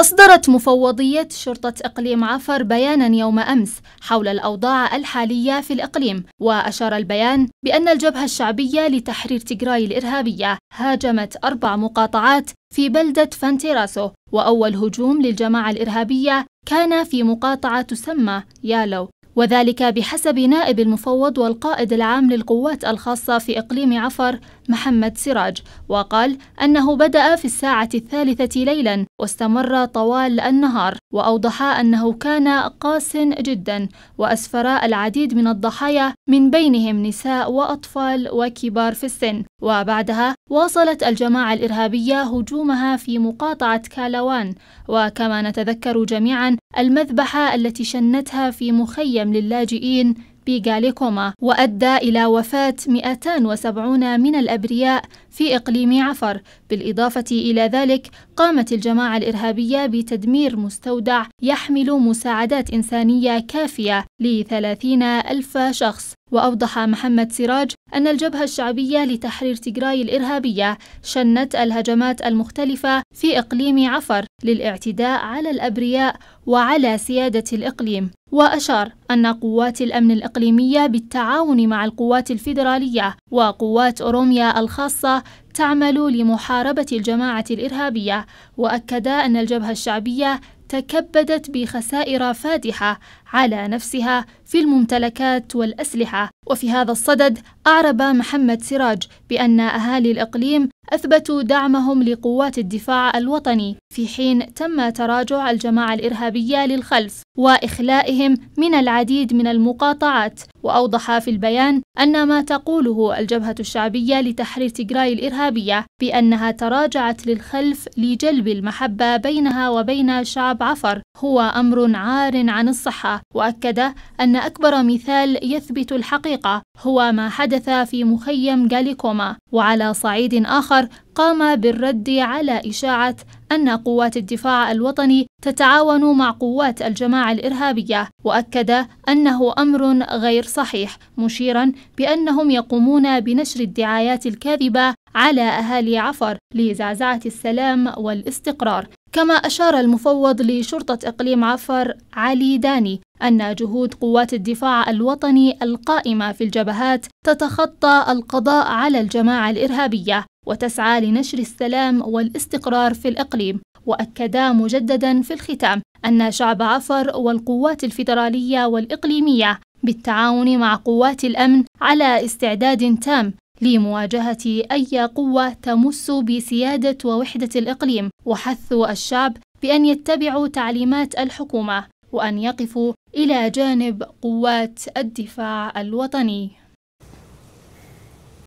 أصدرت مفوضية شرطة إقليم عفر بيانا يوم أمس حول الأوضاع الحالية في الإقليم وأشار البيان بأن الجبهة الشعبية لتحرير تجراي الإرهابية هاجمت أربع مقاطعات في بلدة فانتيراسو وأول هجوم للجماعة الإرهابية كان في مقاطعة تسمى يالو. وذلك بحسب نائب المفوض والقائد العام للقوات الخاصة في إقليم عفر محمد سراج وقال أنه بدأ في الساعة الثالثة ليلا واستمر طوال النهار وأوضح أنه كان قاس جدا وأسفر العديد من الضحايا من بينهم نساء وأطفال وكبار في السن. وبعدها واصلت الجماعة الإرهابية هجومها في مقاطعة كالوان وكما نتذكر جميعا المذبحة التي شنتها في مخيم للاجئين بغاليكوما وأدى إلى وفاة 270 من الأبرياء في إقليم عفر. بالإضافة إلى ذلك قامت الجماعة الإرهابية بتدمير مستودع يحمل مساعدات إنسانية كافية لثلاثين ألف شخص. وأوضح محمد سراج أن الجبهة الشعبية لتحرير تجراي الإرهابية شنت الهجمات المختلفة في إقليم عفر للاعتداء على الأبرياء وعلى سيادة الإقليم وأشار أن قوات الأمن الإقليمية بالتعاون مع القوات الفيدرالية وقوات أوروميا الخاصة تعمل لمحاربة الجماعة الإرهابية وأكد أن الجبهة الشعبية تكبدت بخسائر فادحة على نفسها في الممتلكات والأسلحة. وفي هذا الصدد أعرب محمد سراج بأن أهالي الإقليم أثبتوا دعمهم لقوات الدفاع الوطني في حين تم تراجع الجماعة الإرهابية للخلف وإخلائهم من العديد من المقاطعات. وأوضح في البيان أن ما تقوله الجبهة الشعبية لتحرير تجراي الإرهابية بأنها تراجعت للخلف لجلب المحبة بينها وبين شعب عفر هو أمر عار عن الصحة وأكد أن أكبر مثال يثبت الحقيقة هو ما حدث في مخيم جاليكوما وعلى صعيد آخر قام بالرد على إشاعة أن قوات الدفاع الوطني تتعاون مع قوات الجماعة الإرهابية وأكد أنه أمر غير صحيح مشيرا بأنهم يقومون بنشر الدعايات الكاذبة على أهالي عفر لزعزعة السلام والاستقرار. كما أشار المفوض لشرطة إقليم عفر علي داني أن جهود قوات الدفاع الوطني القائمة في الجبهات تتخطى القضاء على الجماعة الإرهابية وتسعى لنشر السلام والاستقرار في الإقليم وأكدا مجددا في الختام أن شعب عفر والقوات الفيدرالية والإقليمية بالتعاون مع قوات الأمن على استعداد تام لمواجهة أي قوة تمس بسيادة ووحدة الإقليم وحث الشعب بأن يتبعوا تعليمات الحكومة وأن يقفوا إلى جانب قوات الدفاع الوطني.